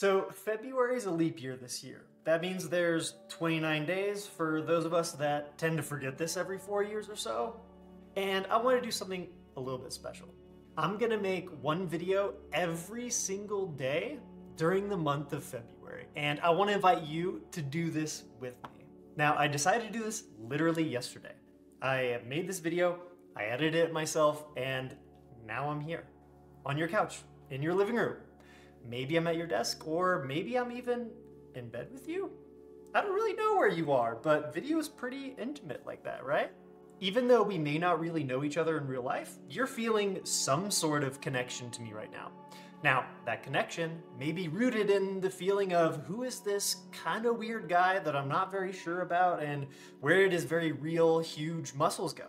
So, February is a leap year this year. That means there's 29 days for those of us that tend to forget this every four years or so. And I want to do something a little bit special. I'm gonna make one video every single day during the month of February. And I want to invite you to do this with me. Now, I decided to do this literally yesterday. I made this video, I edited it myself, and now I'm here on your couch, in your living room. Maybe I'm at your desk, or maybe I'm even in bed with you. I don't really know where you are, but video is pretty intimate like that, right? Even though we may not really know each other in real life, you're feeling some sort of connection to me right now. Now, that connection may be rooted in the feeling of who is this kind of weird guy that I'm not very sure about and where did his very real, huge muscles go?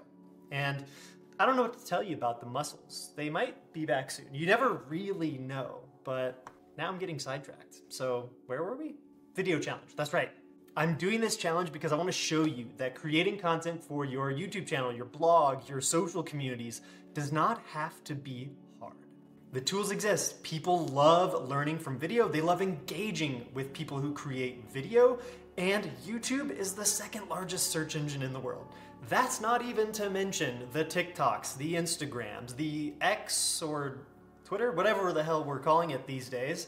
And I don't know what to tell you about the muscles. They might be back soon. You never really know, but now I'm getting sidetracked. So, where were we? Video challenge. That's right. I'm doing this challenge because I want to show you that creating content for your YouTube channel, your blog, your social communities does not have to be hard. The tools exist. People love learning from video. They love engaging with people who create video. And YouTube is the second largest search engine in the world. That's not even to mention the TikToks, the Instagrams, the X or Twitter, whatever the hell we're calling it these days.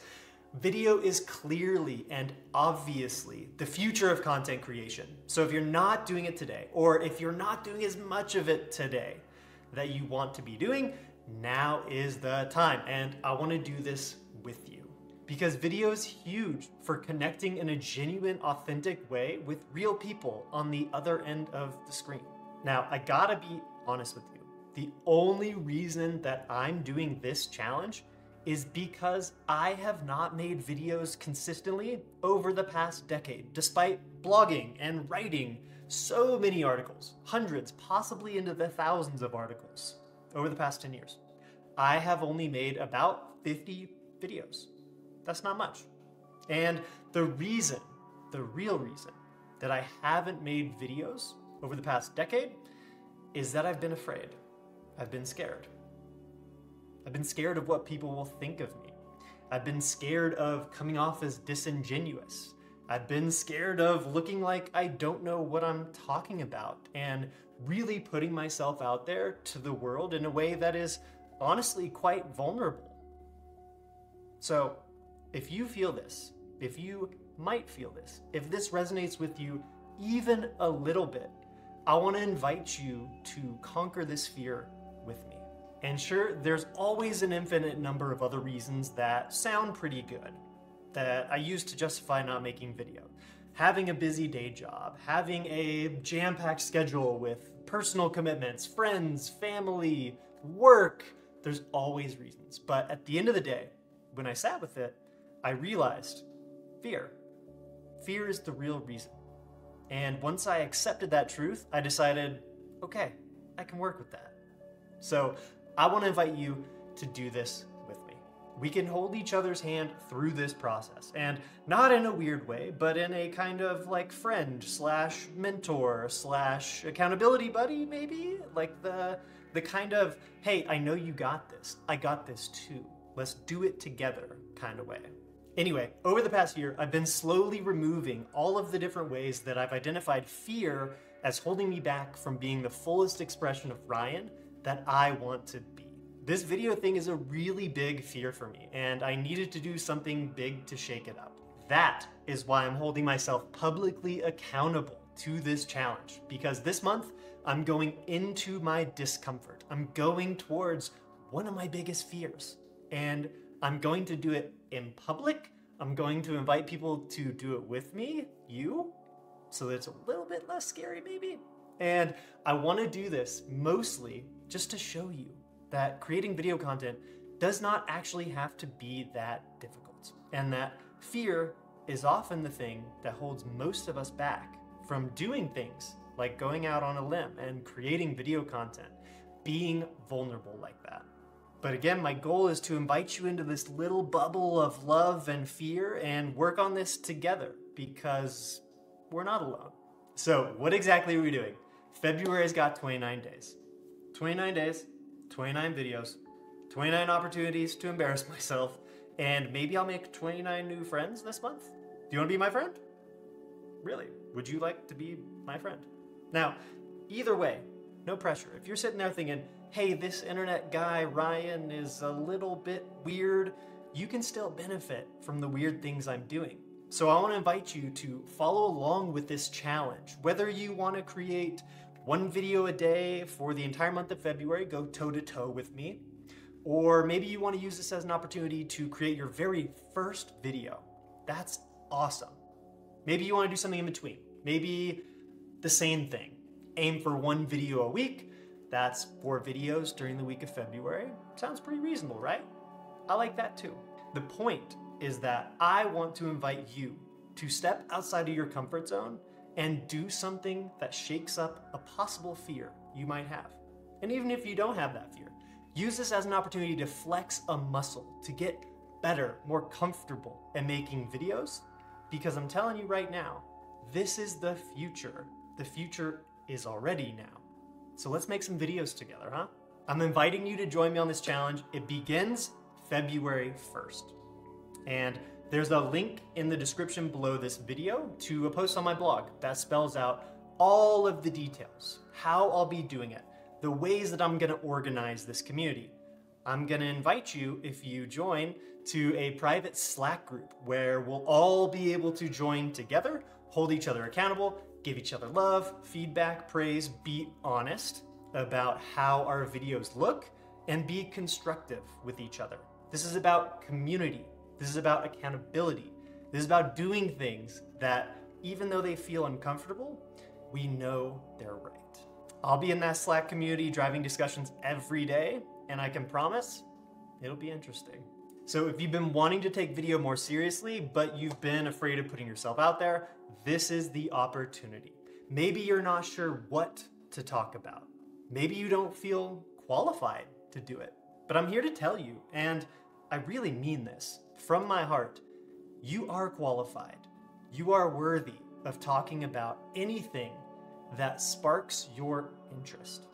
Video is clearly and obviously the future of content creation. So if you're not doing it today, or if you're not doing as much of it today that you want to be doing, now is the time. And I want to do this with you because video is huge for connecting in a genuine, authentic way with real people on the other end of the screen. Now, I gotta be honest with you. The only reason that I'm doing this challenge is because I have not made videos consistently over the past decade, despite blogging and writing so many articles, hundreds, possibly into the thousands of articles over the past 10 years. I have only made about 50 videos. That's not much. And the reason, the real reason, that I haven't made videos over the past decade is that I've been afraid. I've been scared. I've been scared of what people will think of me. I've been scared of coming off as disingenuous. I've been scared of looking like I don't know what I'm talking about and really putting myself out there to the world in a way that is honestly quite vulnerable. So, if you feel this, if you might feel this, if this resonates with you even a little bit, I want to invite you to conquer this fear with me. And sure, there's always an infinite number of other reasons that sound pretty good that I use to justify not making video. Having a busy day job, having a jam packed schedule with personal commitments, friends, family, work. There's always reasons. But at the end of the day, when I sat with it, I realized fear. Fear is the real reason. And once I accepted that truth, I decided, okay, I can work with that. So I want to invite you to do this with me. We can hold each other's hand through this process, and not in a weird way, but in a kind of like friend slash mentor slash accountability buddy, maybe like the the kind of hey, I know you got this, I got this too. Let's do it together kind of way. Anyway, over the past year, I've been slowly removing all of the different ways that I've identified fear as holding me back from being the fullest expression of Ryan that I want to be. This video thing is a really big fear for me, and I needed to do something big to shake it up. That is why I'm holding myself publicly accountable to this challenge, because this month I'm going into my discomfort. I'm going towards one of my biggest fears, and I'm going to do it in public. I'm going to invite people to do it with me, you, so that it's a little bit less scary, maybe. And I want to do this mostly just to show you that creating video content does not actually have to be that difficult, and that fear is often the thing that holds most of us back from doing things like going out on a limb and creating video content, being vulnerable like that. But again, my goal is to invite you into this little bubble of love and fear and work on this together because we're not alone. So, what exactly are we doing? February's got 29 days. 29 days, 29 videos, 29 opportunities to embarrass myself, And maybe I'll make 29 new friends this month. Do you want to be my friend? Really? Would you like to be my friend? Now, either way, no pressure. If you're sitting there thinking, hey, this internet guy, Ryan, is a little bit weird, you can still benefit from the weird things I'm doing. So I want to invite you to follow along with this challenge. Whether you want to create one video a day for the entire month of February, go toe to toe with me. Or maybe you want to use this as an opportunity to create your very first video. That's awesome. Maybe you want to do something in between. Maybe the same thing. Aim for one video a week. That's four videos during the week of February. Sounds pretty reasonable, right? I like that too. The point is that I want to invite you to step outside of your comfort zone and do something that shakes up a possible fear you might have. And even if you don't have that fear, use this as an opportunity to flex a muscle, to get better, more comfortable at making videos. Because I'm telling you right now, this is the future. The future is already now. So let's make some videos together, huh? I'm inviting you to join me on this challenge. It begins February 1st. And there's a link in the description below this video to a post on my blog that spells out all of the details, how I'll be doing it, the ways that I'm gonna organize this community. I'm gonna invite you, if you join, to a private Slack group where we'll all be able to join together, hold each other accountable, give each other love, feedback, praise, be honest about how our videos look, and be constructive with each other. This is about community. This is about accountability. This is about doing things that, even though they feel uncomfortable, we know they're right. I'll be in that Slack community driving discussions every day, and I can promise it'll be interesting. So, if you've been wanting to take video more seriously, but you've been afraid of putting yourself out there, this is the opportunity. Maybe you're not sure what to talk about. Maybe you don't feel qualified to do it. But I'm here to tell you, and I really mean this from my heart, you are qualified. You are worthy of talking about anything that sparks your interest.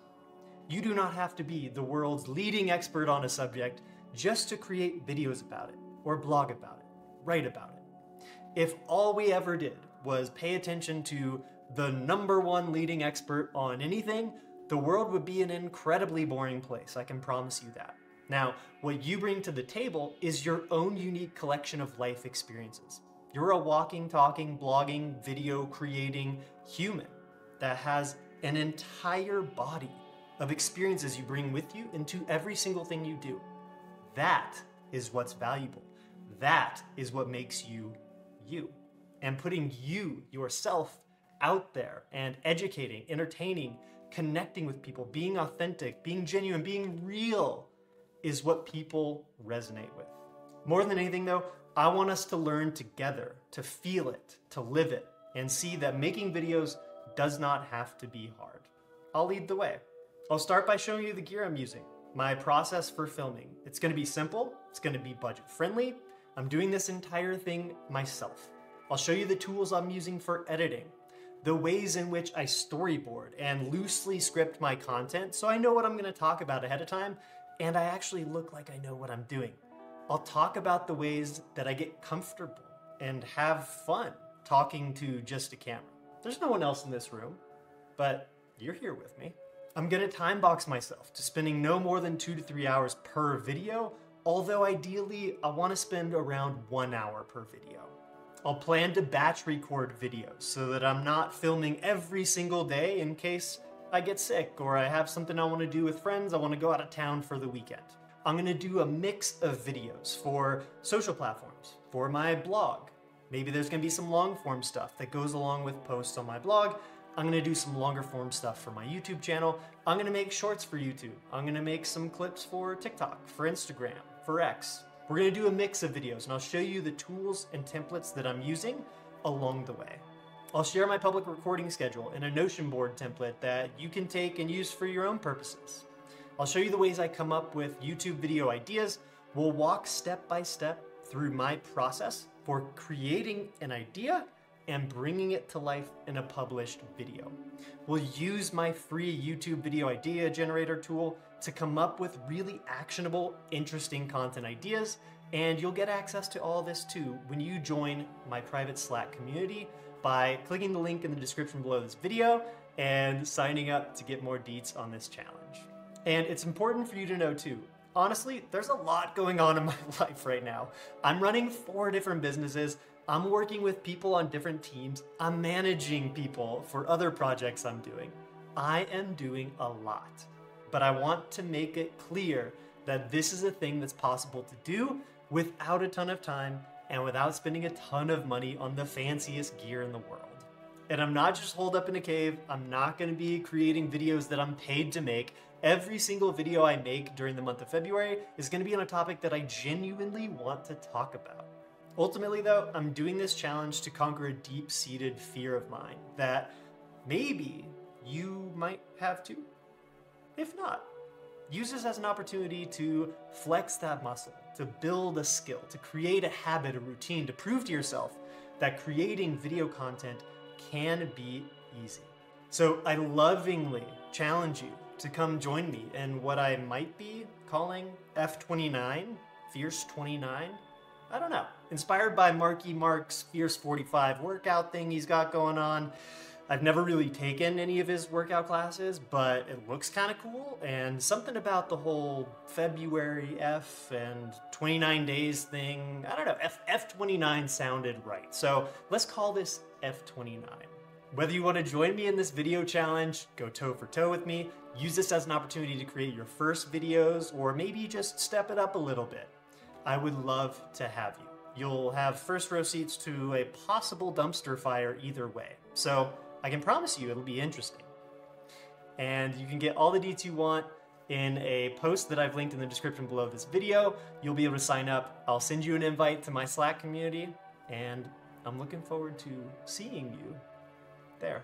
You do not have to be the world's leading expert on a subject just to create videos about it, or blog about it, write about it. If all we ever did was pay attention to the number one leading expert on anything, the world would be an incredibly boring place, I can promise you that. Now, what you bring to the table is your own unique collection of life experiences. You're a walking, talking, blogging, video creating human that has an entire body of experiences you bring with you into every single thing you do. That is what's valuable. That is what makes you you. And putting you, yourself, out there and educating, entertaining, connecting with people, being authentic, being genuine, being real is what people resonate with. More than anything, though, I want us to learn together, to feel it, to live it, and see that making videos does not have to be hard. I'll lead the way. I'll start by showing you the gear I'm using, my process for filming. It's gonna be simple, it's gonna be budget friendly. I'm doing this entire thing myself. I'll show you the tools I'm using for editing, the ways in which I storyboard and loosely script my content so I know what I'm gonna talk about ahead of time and I actually look like I know what I'm doing. I'll talk about the ways that I get comfortable and have fun talking to just a camera. There's no one else in this room, but you're here with me. I'm gonna time box myself to spending no more than two to three hours per video, although ideally I wanna spend around one hour per video. I'll plan to batch record videos so that I'm not filming every single day in case I get sick or I have something I want to do with friends, I want to go out of town for the weekend. I'm going to do a mix of videos for social platforms, for my blog. Maybe there's going to be some long form stuff that goes along with posts on my blog. I'm going to do some longer form stuff for my YouTube channel. I'm going to make shorts for YouTube. I'm going to make some clips for TikTok, for Instagram, for X. We're going to do a mix of videos and I'll show you the tools and templates that I'm using along the way. I'll share my public recording schedule in a Notion board template that you can take and use for your own purposes. I'll show you the ways I come up with YouTube video ideas. We'll walk step by step through my process for creating an idea and bringing it to life in a published video. We'll use my free YouTube video idea generator tool to come up with really actionable, interesting content ideas And you'll get access to all this too when you join my private Slack community by clicking the link in the description below this video and signing up to get more deets on this challenge. And it's important for you to know too, honestly, there's a lot going on in my life right now. I'm running four different businesses. I'm working with people on different teams. I'm managing people for other projects I'm doing. I am doing a lot. But I want to make it clear that this is a thing that's possible to do without a ton of time and without spending a ton of money on the fanciest gear in the world. And I'm not just holed up in a cave. I'm not going to be creating videos that I'm paid to make. Every single video I make during the month of February is going to be on a topic that I genuinely want to talk about. Ultimately, though, I'm doing this challenge to conquer a deep seated fear of mine that maybe you might have too. If not, use this as an opportunity to flex that muscle, to build a skill, to create a habit, a routine, to prove to yourself that creating video content can be easy. So I lovingly challenge you to come join me in what I might be calling F29, Fierce 29. I don't know. Inspired by Marky Mark's Fierce 45 workout thing he's got going on. I've never really taken any of his workout classes, but it looks kind of cool. And something about the whole February F and 29 days thing, I don't know, F, F29 sounded right. So let's call this F29. Whether you want to join me in this video challenge, go toe for toe with me, use this as an opportunity to create your first videos, or maybe just step it up a little bit, I would love to have you. You'll have first row seats to a possible dumpster fire either way. So I can promise you it'll be interesting. And you can get all the deets you want in a post that I've linked in the description below this video. You'll be able to sign up. I'll send you an invite to my Slack community, and I'm looking forward to seeing you there.